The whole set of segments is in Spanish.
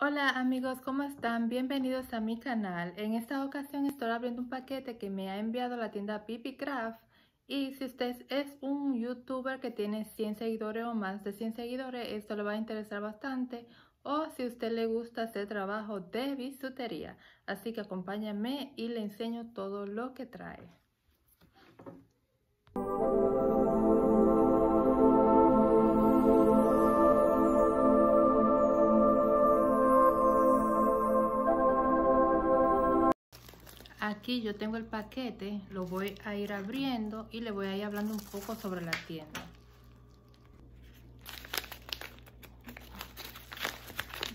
Hola amigos, ¿cómo están? Bienvenidos a mi canal. En esta ocasión estoy abriendo un paquete que me ha enviado la tienda Pipi Craft y si usted es un youtuber que tiene 100 seguidores o más de 100 seguidores, esto le va a interesar bastante o si usted le gusta hacer trabajo de bisutería. Así que acompáñame y le enseño todo lo que trae. Yo tengo el paquete, lo voy a ir abriendo y le voy a ir hablando un poco sobre la tienda.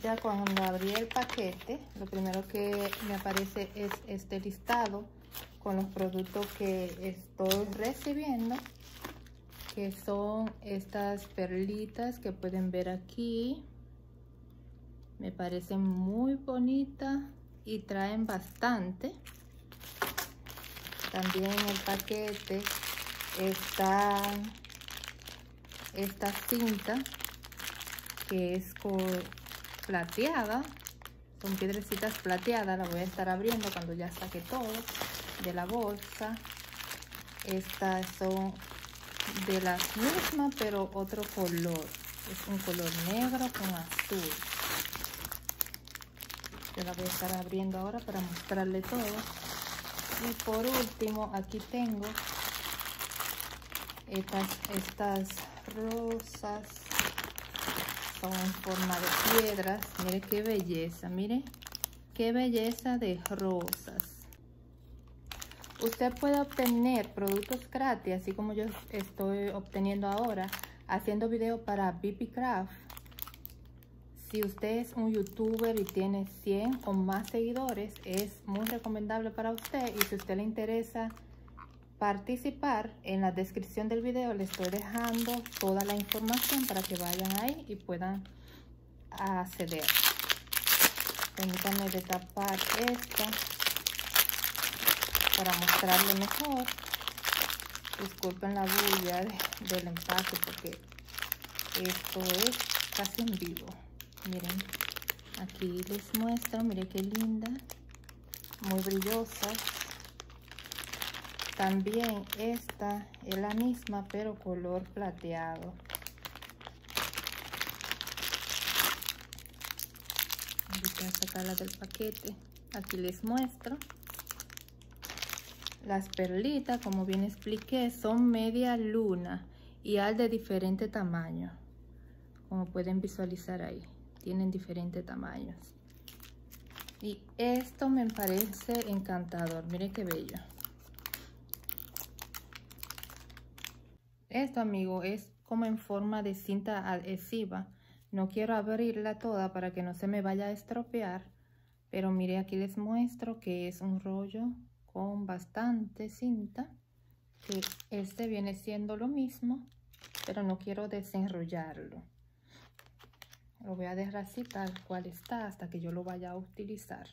Ya cuando abrí el paquete, lo primero que me aparece es este listado con los productos que estoy recibiendo, que son estas perlitas que pueden ver aquí. Me parecen muy bonitas y traen bastante. También en el paquete está esta cinta que es plateada. Son piedrecitas plateadas. La voy a estar abriendo cuando ya saque todo de la bolsa. Estas son de las mismas pero otro color. Es un color negro con azul. Yo la voy a estar abriendo ahora para mostrarle todo y por último aquí tengo estas, estas rosas. Son en forma de piedras. Mire qué belleza mire. Qué belleza de rosas. Usted puede obtener productos gratis así como yo estoy obteniendo ahora haciendo video para BP Craft si usted es un youtuber y tiene 100 o más seguidores, es muy recomendable para usted. Y si usted le interesa participar, en la descripción del video le estoy dejando toda la información para que vayan ahí y puedan acceder. Permítanme tapar esto para mostrarlo mejor. Disculpen la bulla del empaque porque esto es casi en vivo miren aquí les muestro miren qué linda muy brillosa. También esta es la misma pero color plateado. Voy a sacarla del paquete. Aquí les muestro. Las perlitas como bien expliqué son media luna y al de diferente tamaño como pueden visualizar ahí tienen diferentes tamaños y esto me parece encantador miren qué bello. Esto amigo es como en forma de cinta adhesiva. No quiero abrirla toda para que no se me vaya a estropear pero mire aquí les muestro que es un rollo con bastante cinta que este viene siendo lo mismo pero no quiero desenrollarlo lo voy a dejar así tal cual está hasta que yo lo vaya a utilizar.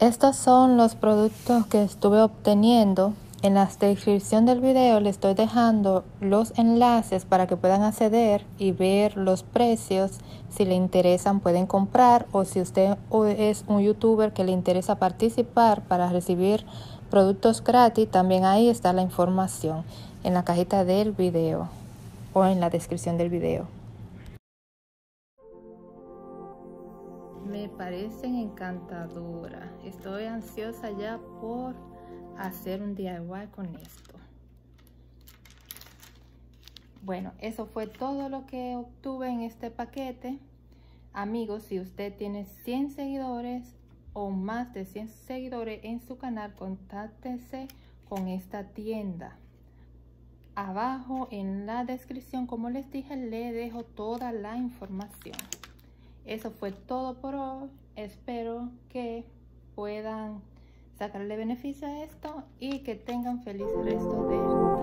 Estos son los productos que estuve obteniendo. En la descripción del video les estoy dejando los enlaces para que puedan acceder y ver los precios. Si le interesan pueden comprar o si usted es un youtuber que le interesa participar para recibir productos gratis, también ahí está la información en la cajita del video o en la descripción del video. Me parecen encantadoras. Estoy ansiosa ya por hacer un DIY con esto. Bueno, eso fue todo lo que obtuve en este paquete. Amigos, si usted tiene 100 seguidores o más de 100 seguidores en su canal, contáctese con esta tienda abajo en la descripción como les dije le dejo toda la información. Eso fue todo por hoy. Espero que puedan sacarle beneficio a esto y que tengan feliz resto de